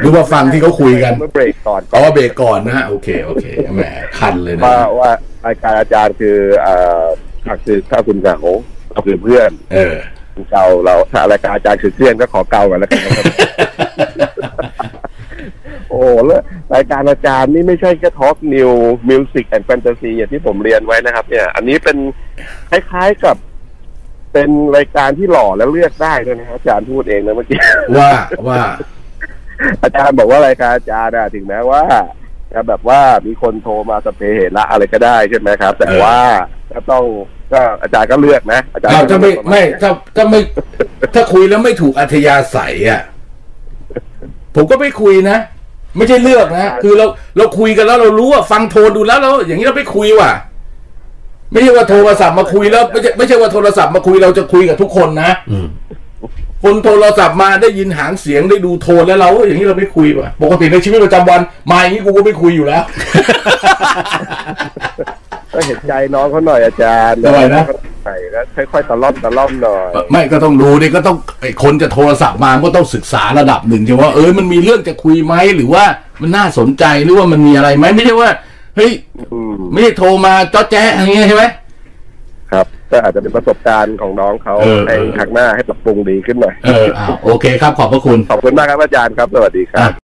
หรือว่าฟังที่เขาคุยกันเมื่อเบรกก่อนเอาว่าเบรกก่อนนะฮะโอเคโอเคแหมคันเลยนะว่าว่ารายการอาจารย์คือเอ่อถ้าคือถ้าคุณเหงาเราคือเพื่อน เออเกาเราถ้ารายการอาจารย์คือเพื่อนก็ขอเกากันแล้วกันนะครับโอ้แล้วรายการอาจารย์นี่ไม่ใช่แค่ talk news music and fantasy อย่างที่ผมเรียนไว้นะครับ เนี่ย อันนี้เป็นคล้ายๆกับเป็นรายการที่หล่อและเลือกได้ด้วยนะครับอาจารย์พูดเองนะเมื่อกี้ว่าว่า อาจารย์บอกว่ารายการอาจารย์อะถึงแม้ว่าจะแบบว่ามีคนโทรมาสพเปเหระอะไรก็ได้ใช่ไหมครับ แต่ว่าก็ต้องก็อาจารย์ก็เลือกนะ อาจารย์อ้าวก็ถ้าไม่เลือกไม่ถ้าถ้าไม่ ถ้าคุยแล้วไม่ถูกอัธยาศัยอะผมก็ไม่คุยนะไม่ใช่เลือกนะคือเราเราคุยกันแล้วเรารู้ว่าฟังโทนดูแล้วเราอย่างนี้เราไม่คุยว่ะ ไม่ใช่ว่าโทรศัพท์มาคุยแล้ว ไม่ใช่ไม่ใช่ว่าโทรศัพท์มาคุยเราจะคุยกับทุกคนนะอืม คนโทรศัพท์มาได้ยินหางเสียงได้ดูโทนแล้วเราอย่างนี้เราไม่คุยว่ะปกติในชีวิตประจำวันมาอย่างนี้กูก็ไม่คุยอยู่แล้วก็เห็นใจน้องเขาหน่อยอาจารย์ทำไมนะใส่ก็ค่อยๆตะล่อมตะล่อมหน่อย ไม่ก็ต้องดูดิก็ต้องไอ้คนจะโทรศัพท์มาก็ต้องศึกษาระดับหนึ่งใช่ว่าเออมันมีเรื่องจะคุยไหมหรือว่ามันน่าสนใจหรือว่ามันมีอะไรไหมไม่ใช่ว่าเฮ้ยอืมไม่ได้โทรมาจ้อแจ๊ะอย่างเงี้ยใช่ไหมครับ ก็อาจจะเป็นประสบการณ์ของน้องเขาเออในครั้งหน้าให้ปรับปรุงดีขึ้นหน่อยเอออ่าโอเคครับขอบพระคุณขอบคุณมากครับอาจารย์ครับสวัสดีครับ